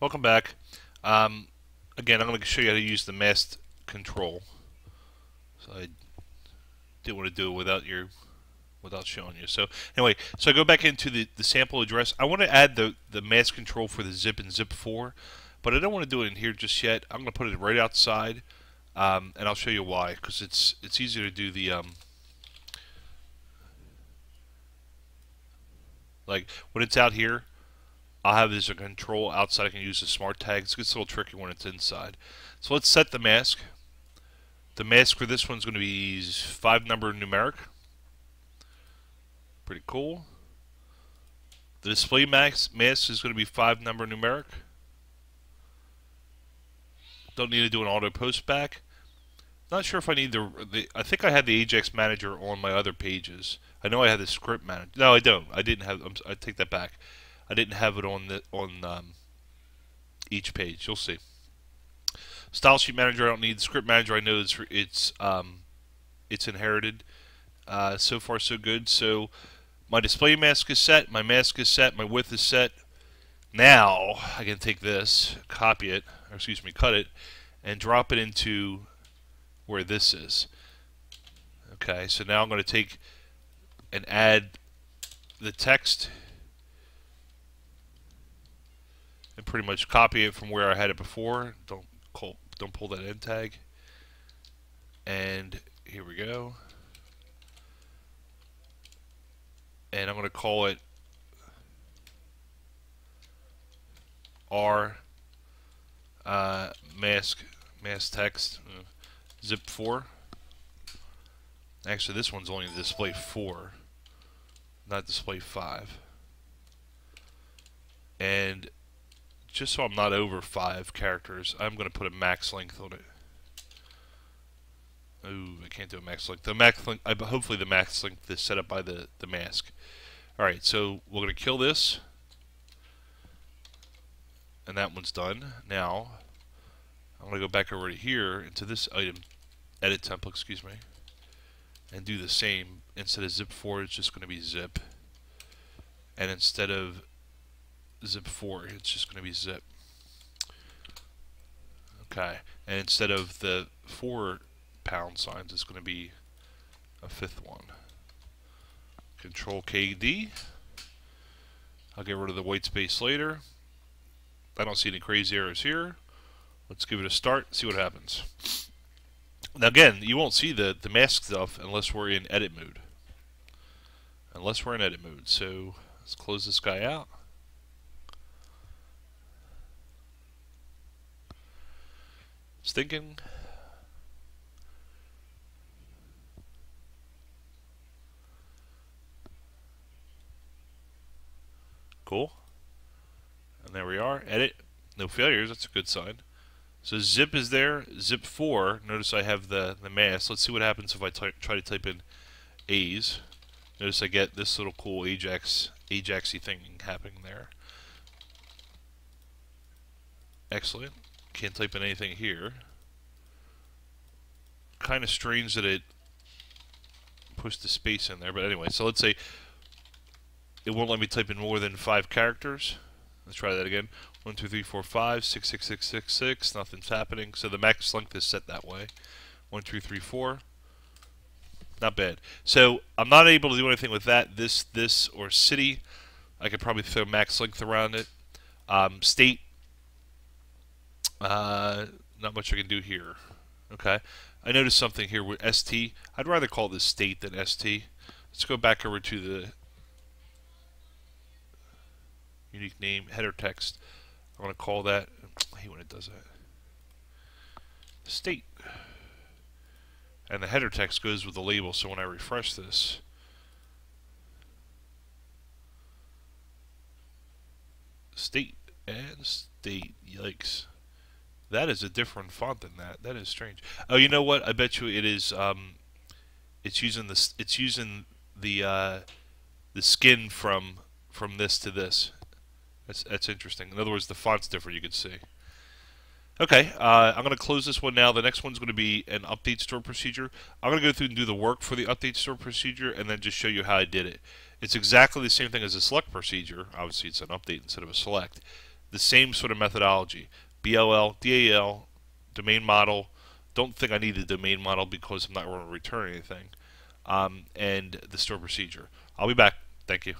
Welcome back. Um, again, I'm going to show you how to use the mask control. So I didn't want to do it without your without showing you. So anyway, so I go back into the, the sample address. I want to add the, the mask control for the zip and zip 4, but I don't want to do it in here just yet. I'm going to put it right outside, um, and I'll show you why, because it's it's easier to do the um, like when it's out here I'll have this a control outside. I can use the smart tag. It gets a little tricky when it's inside. So let's set the mask. The mask for this one's going to be five number numeric. Pretty cool. The display mask, mask is going to be five number numeric. Don't need to do an auto post back. Not sure if I need the, the I think I had the Ajax manager on my other pages. I know I had the script manager. No, I don't. I didn't have. I'm, I take that back. I didn't have it on the on um, each page. You'll see. Style sheet manager. I don't need the script manager. I know it's it's um, it's inherited. Uh, so far so good. So my display mask is set. My mask is set. My width is set. Now I can take this, copy it, or excuse me, cut it, and drop it into where this is. Okay, so now I'm going to take and add the text and pretty much copy it from where I had it before. Don't call, don't pull that end tag. And here we go. And I'm going to call it R uh, mask mask text uh, zip 4 actually this one's only display 4 not display 5 and just so I'm not over five characters, I'm going to put a max length on it. Ooh, I can't do a max length. The max length, hopefully the max length is set up by the, the mask. Alright, so we're going to kill this. And that one's done. Now, I'm going to go back over to here into this item, edit template, excuse me, and do the same. Instead of zip 4, it's just going to be zip. And instead of zip 4. It's just going to be zip. Okay, and instead of the four pound signs, it's going to be a fifth one. Control KD. I'll get rid of the white space later. I don't see any crazy errors here. Let's give it a start, see what happens. Now again, you won't see the, the mask stuff unless we're in edit mode. Unless we're in edit mode. So let's close this guy out. Stinking. Cool. And there we are. Edit. No failures. That's a good sign. So zip is there. Zip 4. Notice I have the, the mask. Let's see what happens if I try to type in A's. Notice I get this little cool Ajax, Ajaxy thing happening there. Excellent. Can't type in anything here. Kind of strange that it pushed the space in there, but anyway, so let's say it won't let me type in more than five characters. Let's try that again. One, two, three, four, five, six, six, six, six, six. Nothing's happening. So the max length is set that way. One, two, three, four. Not bad. So I'm not able to do anything with that. This, this, or city. I could probably throw max length around it. Um, state. Uh, not much I can do here. Okay. I noticed something here with ST. I'd rather call this state than ST. Let's go back over to the unique name header text. I'm going to call that. I hate when it does that. State. And the header text goes with the label, so when I refresh this, state and state. Yikes. That is a different font than that. That is strange. Oh, you know what? I bet you it is. Um, it's using the it's using the uh, the skin from from this to this. That's that's interesting. In other words, the font's different. You can see. Okay, uh, I'm going to close this one now. The next one's going to be an update store procedure. I'm going to go through and do the work for the update store procedure and then just show you how I did it. It's exactly the same thing as a select procedure. Obviously, it's an update instead of a select. the same sort of methodology. BLL, DAL, domain model. Don't think I need the domain model because I'm not going to return anything. Um, and the store procedure. I'll be back. Thank you.